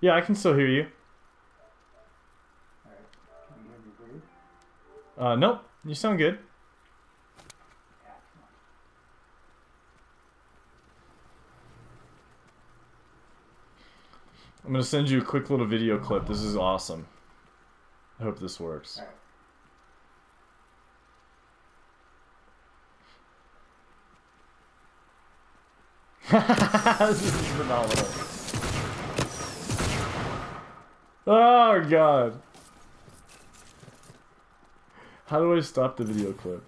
Yeah, I can still hear you. Uh, nope. You sound good. I'm gonna send you a quick little video clip. This is awesome. I hope this works. This is phenomenal. Oh god. How do I stop the video clip?